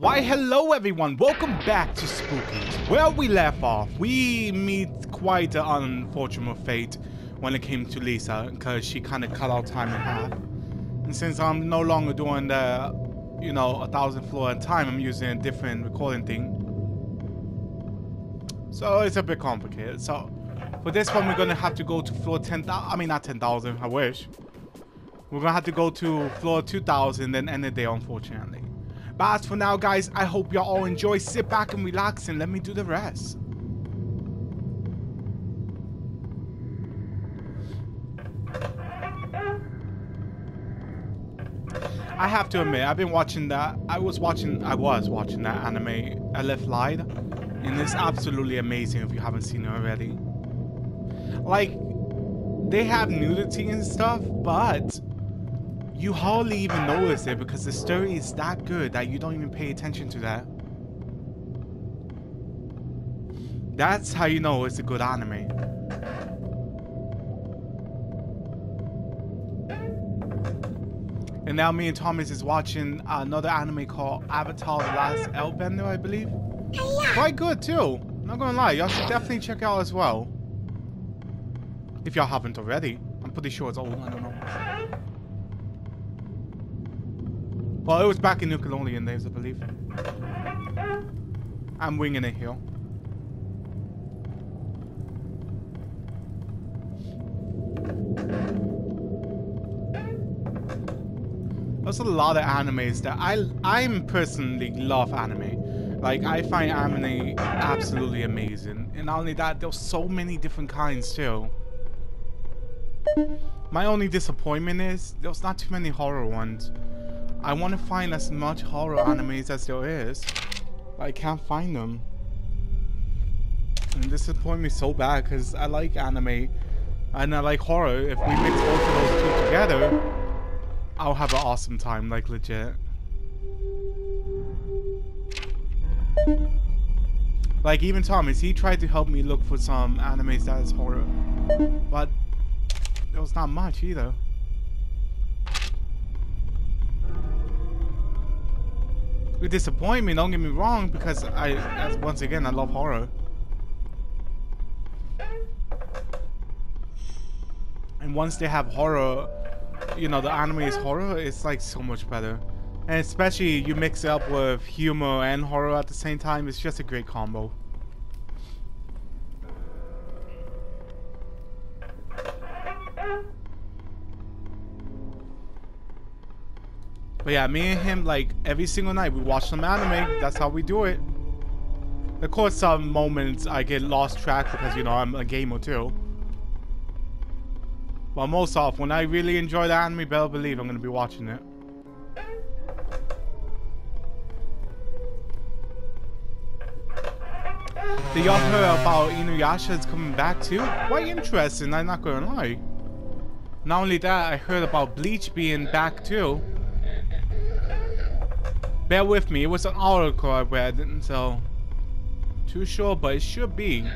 Why hello everyone, welcome back to Spooky. Where we left off, we meet quite an unfortunate fate when it came to Lisa, because she kind of cut our time in half. And since I'm no longer doing the, you know, a thousand floor a time, I'm using a different recording thing. So it's a bit complicated. So for this one, we're gonna have to go to floor 10,000, I mean not 10,000, I wish. We're gonna have to go to floor 2,000 then end the day, unfortunately. But for now, guys, I hope y'all all enjoy. Sit back and relax and let me do the rest. I have to admit, I've been watching that. I was watching, I was watching that anime, Elfen Lied, and it's absolutely amazing if you haven't seen it already. Like, they have nudity and stuff, but you hardly even notice it because the story is that good that you don't even pay attention to that. That's how you know it's a good anime. And now me and Thomas is watching another anime called Avatar The Last Airbender, I believe. Quite good too. Not gonna lie, y'all should definitely check out as well. If y'all haven't already. I'm pretty sure it's old, I don't know. Well, it was back in Nickelodeon days, I believe. I'm winging it here. There's a lot of animes that I I'm personally love anime. Like I find anime absolutely amazing. And not only that, there's so many different kinds too. My only disappointment is there's not too many horror ones. I want to find as much horror animes as there is. But I can't find them. And this disappoints me so bad because I like anime and I like horror. If we mix both of those two together, I'll have an awesome time, like legit. Like even Thomas, he tried to help me look for some animes that is horror. But there was not much either. It disappointed me, don't get me wrong, because I, once again, I love horror. And once they have horror, you know, the anime is horror, it's like so much better. And especially you mix it up with humor and horror at the same time, it's just a great combo. But yeah, me and him, like, every single night, we watch some anime. That's how we do it. Of course, some moments I get lost track because, you know, I'm a gamer too. But most off, when I really enjoy the anime, better believe I'm going to be watching it. Did y'all hear about Inuyasha is coming back too? Quite interesting, I'm not gonna lie. Not only that, I heard about Bleach being back too. Bear with me, it was an article I read, so... Too sure, but it should be.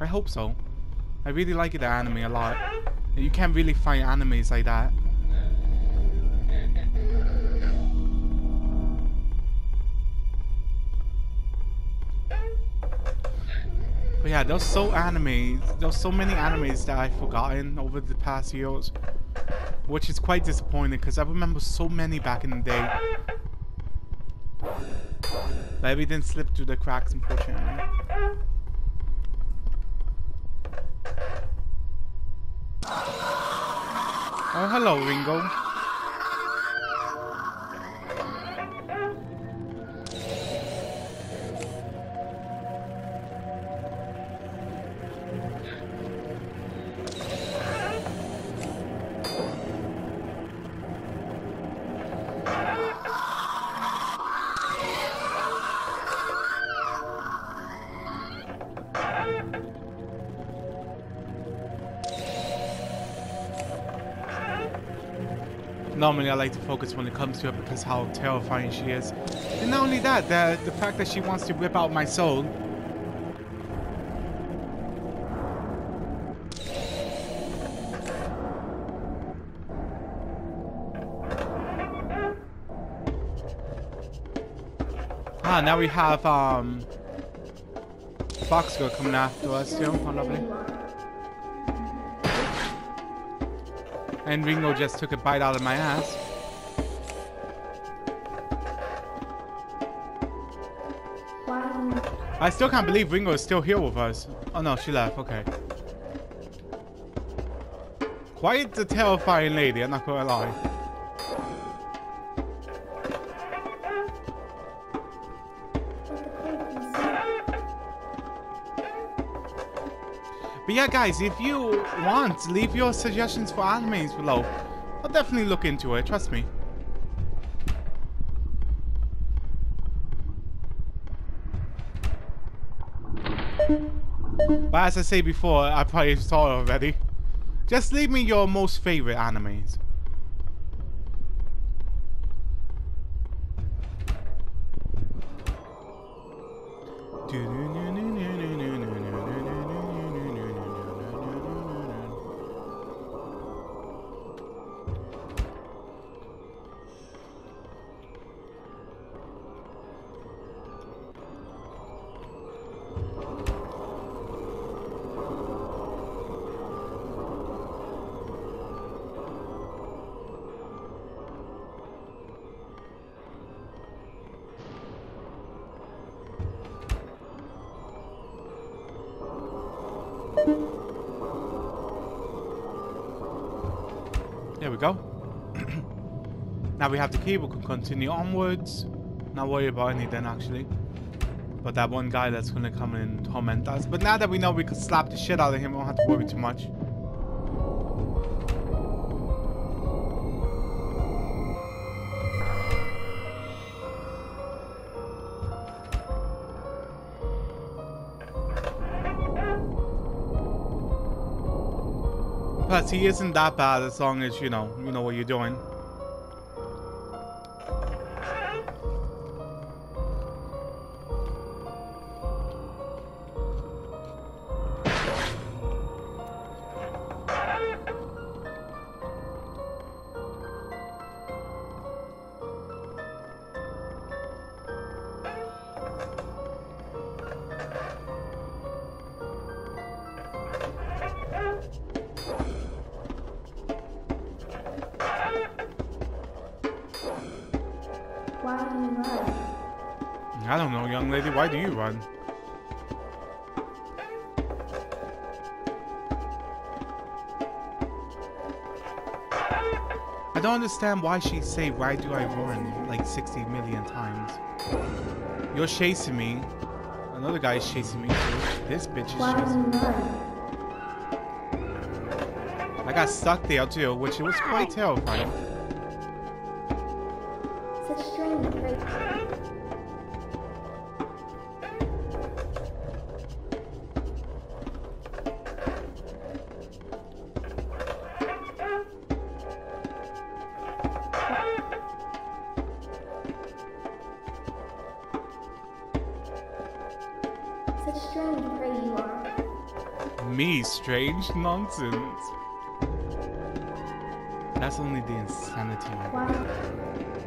I hope so. I really like the anime a lot. You can't really find animes like that. But yeah, there's so animes. There's so many animes that I've forgotten over the past years. Which is quite disappointing because I remember so many back in the day. But everything slipped through the cracks, unfortunately. Oh, hello, Ringo. Normally I like to focus when it comes to her because how terrifying she is. And not only that, the, the fact that she wants to rip out my soul. Ah, now we have um Fox girl coming after us too. How lovely. And Ringo just took a bite out of my ass. I still can't believe Ringo is still here with us. Oh no, she left. Okay. Quite the terrifying lady, I'm not gonna lie. But yeah, guys, if you want, leave your suggestions for animes below. I'll definitely look into it, trust me. But as I say before, I probably saw it already. Just leave me your most favorite animes. There we go. now we have the key, we can continue onwards. Not worry about anything actually. But that one guy that's gonna come and torment us. But now that we know we could slap the shit out of him, we don't have to worry too much. He isn't that bad as long as, you know, you know what you're doing. Lady. Why do you run? I don't understand why she say, why do I run, like 60 million times. You're chasing me. Another guy's chasing me. too. This bitch is Why chasing me. I got stuck there too, which was quite terrifying. Nonsense. That's only the insanity. Why?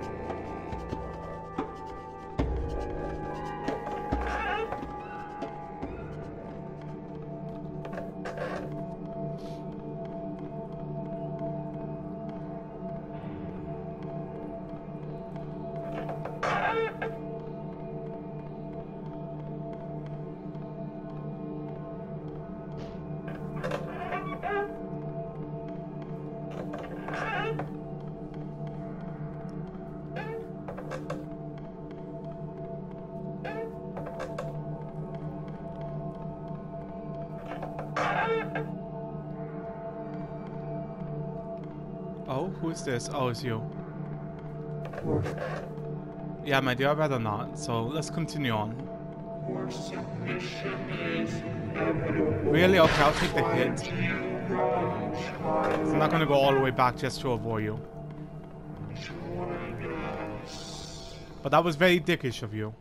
Who is this? Oh, it's you. Yeah, my dear, I'd rather not. So let's continue on. Really? Okay, I'll take the hit. I'm not gonna go all the way back just to avoid you. But that was very dickish of you.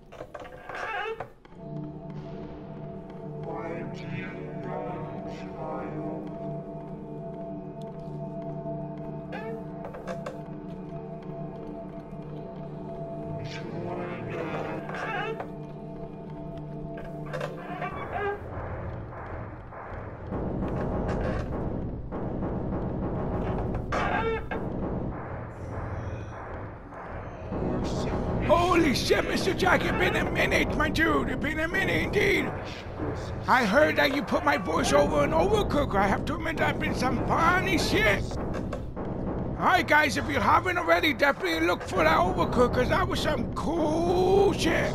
My dude. It's been a minute indeed. I heard that you put my voice over an overcook. I have to admit that been some funny shit. Alright guys, if you haven't already, definitely look for that overcook, that was some cool shit.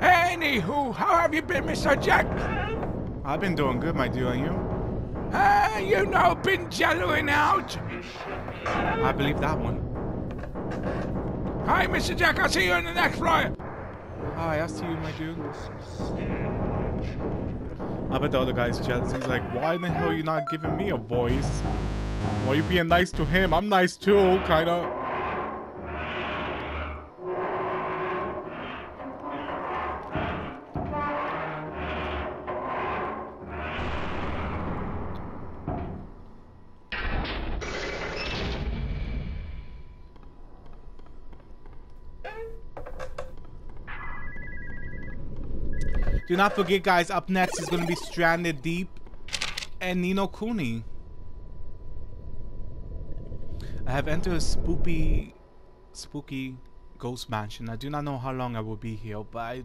Anywho, how have you been, Mr. Jack? I've been doing good, my dear, and you? Ah, you know, been jelloing out. I believe that one. Hi, Mr. Jack, I'll see you in the next flight. Hi, I see you, my dude. I bet the other guy's jealous. He's like, why the hell are you not giving me a voice? Why are you being nice to him? I'm nice too, kinda. Do not forget, guys, up next is going to be Stranded Deep and Ni no Kuni. I have entered a spooky, spooky ghost mansion. I do not know how long I will be here, but I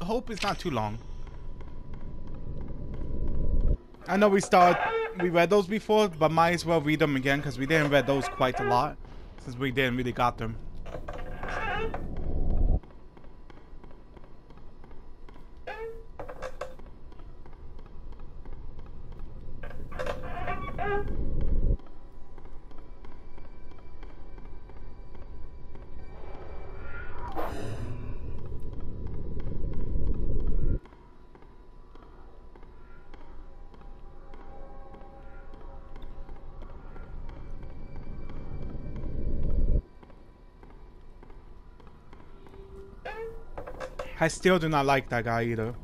hope it's not too long. I know we start, we read those before, but might as well read them again because we didn't read those quite a lot since we didn't really got them. I still do not like that guy either.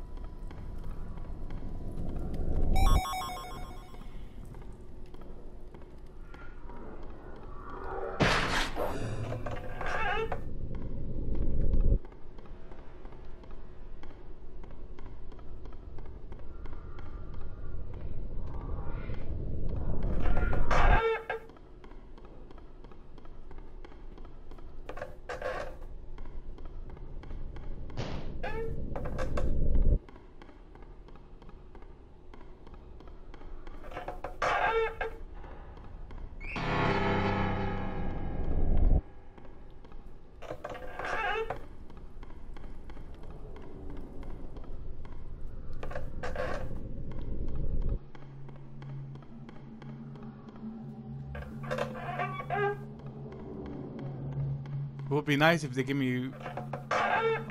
Would be nice if they give me...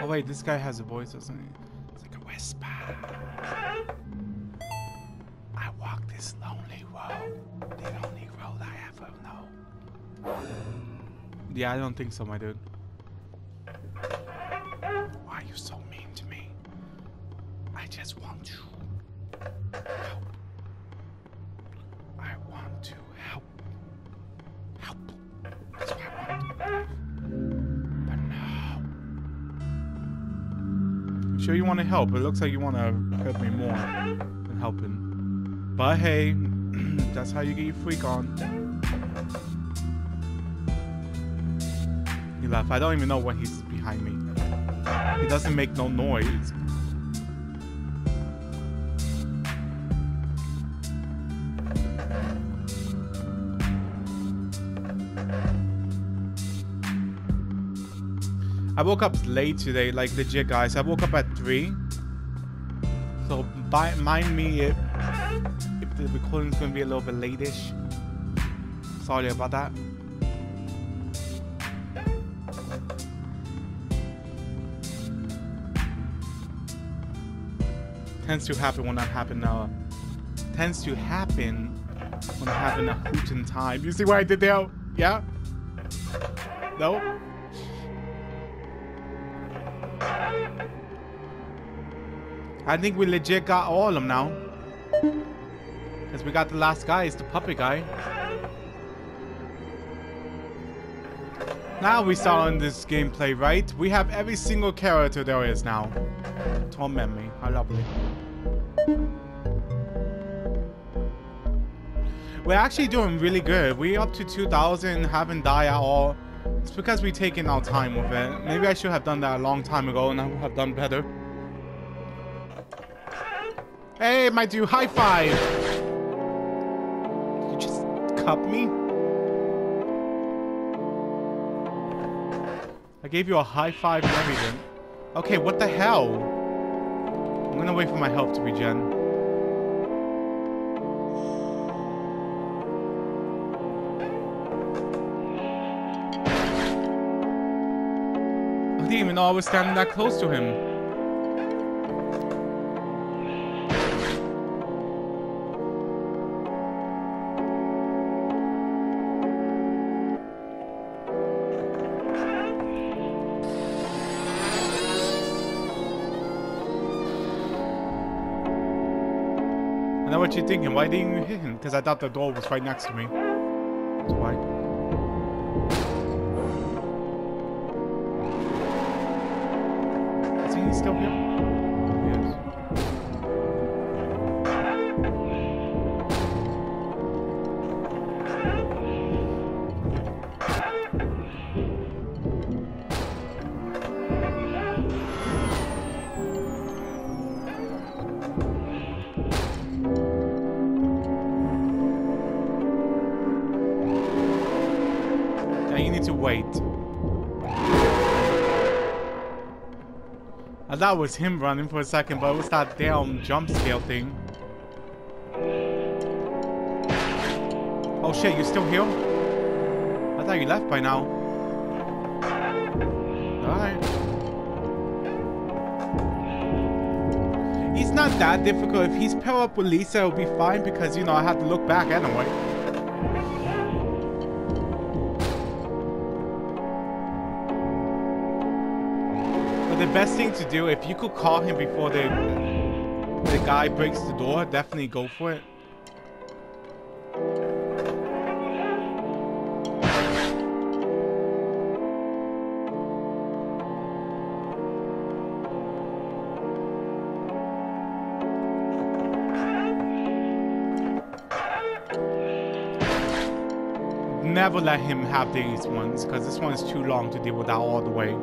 Oh wait, this guy has a voice, doesn't he? It's like a whisper. I walk this lonely road. The only road I ever know. Yeah, I don't think so, my dude. Why are you so mean to me? I just want to help. Sure you want to help. It looks like you want to hurt me more than helping. But hey, that's how you get your freak on. He left. I don't even know when he's behind me. He doesn't make no noise. I woke up late today, like legit, guys. I woke up at 3. So, by, mind me if, if the recording's gonna be a little bit late-ish. Sorry about that. Tends to happen when I happen having uh, a... Tends to happen when I happen a hootin' time. You see what I did there? Yeah? No? I think we legit got all of them now. Because we got the last guy, it's the puppet guy. Now we start on this gameplay, right? We have every single character there is now. Torment me, how lovely. We're actually doing really good. We're up to 2,000, haven't died at all. It's because we're taking our time with it. Maybe I should have done that a long time ago and I would have done better. Hey, my dude, high five! You just cup me? I gave you a high five and everything. Okay, what the hell? I'm gonna wait for my health to regen. I didn't even know I was standing that close to him. What you're thinking. Why didn't you hit him? Because I thought the door was right next to me. It was him running for a second, but it was that damn jump scare thing. Oh shit, you still here? I thought you left by now. Alright. He's not that difficult. If he's paired up with Lisa, it'll be fine because, you know, I have to look back anyway. Best thing to do, if you could call him before the the guy breaks the door, definitely go for it. Never let him have these ones, because this one is too long to deal with that all the way.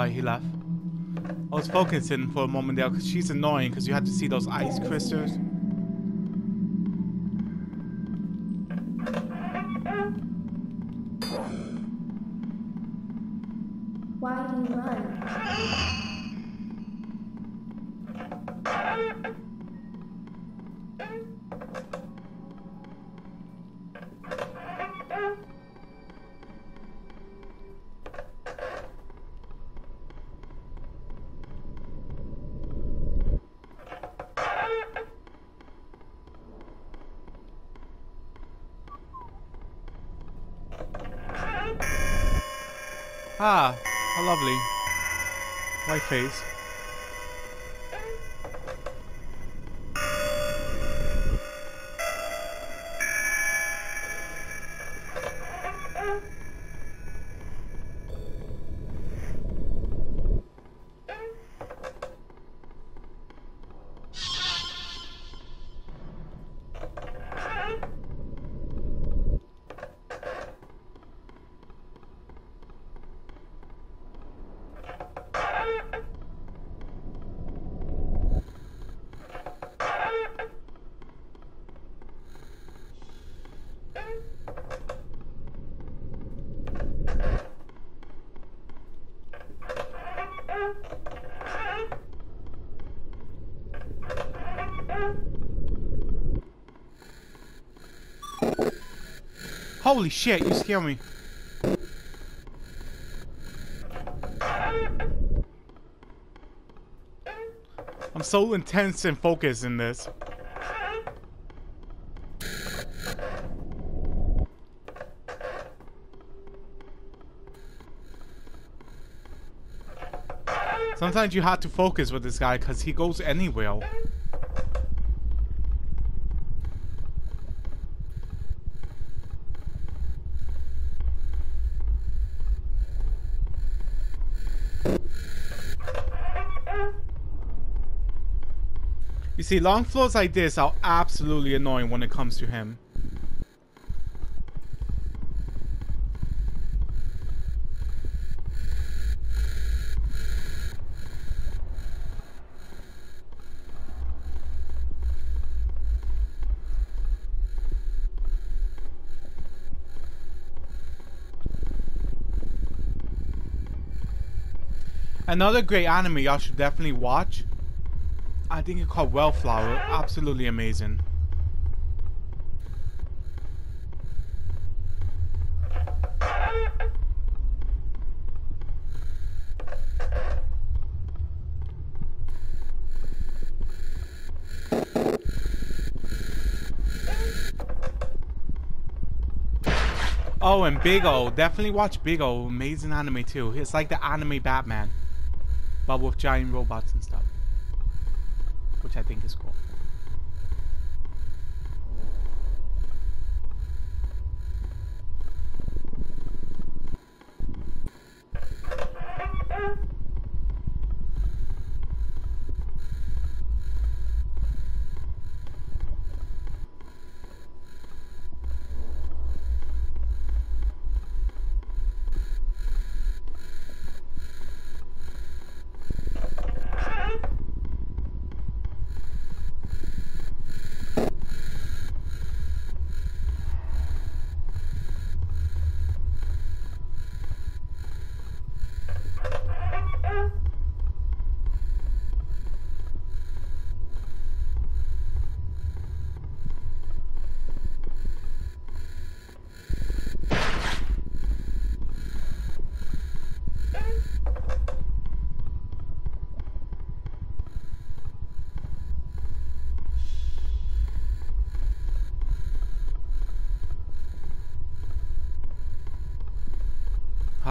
Ah, he left. I was focusing for a moment there because she's annoying because you had to see those ice crystals. Ah, how lovely. White face. Holy shit, you scare me. I'm so intense and focused in this. Sometimes you have to focus with this guy because he goes anywhere. You see, long flows like this are absolutely annoying when it comes to him. Another great anime y'all should definitely watch. I think it's called Wallflower. Absolutely amazing. Oh, and Big O. Definitely watch Big O. Amazing anime too. It's like the anime Batman but with giant robots I think is cool.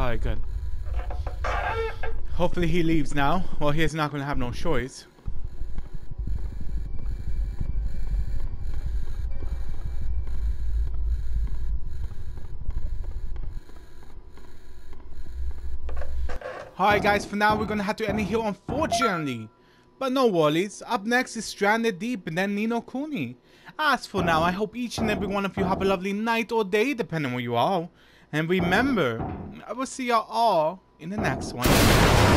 Alright, good. Hopefully he leaves now. Well, he's not going to have no choice. Alright guys, for now we're gonna have to end it here unfortunately. But no worries, up next is Stranded Deep and then Ni no Kuni. As for now, I hope each and every one of you have a lovely night or day depending where you are. And remember, I will see y'all all in the next one.